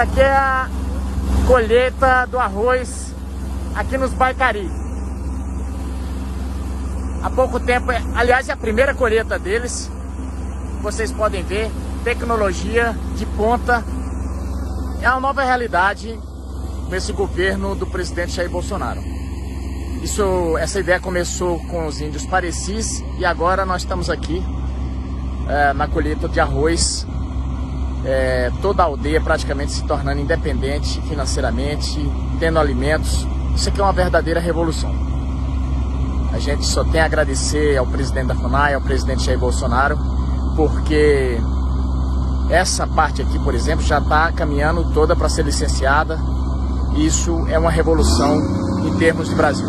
Aqui é a colheita do arroz aqui nos Baicari. Há pouco tempo, aliás, é a primeira colheita deles. Vocês podem ver, tecnologia de ponta. É uma nova realidade nesse governo do presidente Jair Bolsonaro. Isso, essa ideia começou com os índios parecis e agora nós estamos aqui é, na colheita de arroz é, toda a aldeia praticamente se tornando independente financeiramente, tendo alimentos. Isso aqui é uma verdadeira revolução. A gente só tem a agradecer ao presidente da FUNAI, ao presidente Jair Bolsonaro, porque essa parte aqui, por exemplo, já está caminhando toda para ser licenciada. Isso é uma revolução em termos de Brasil.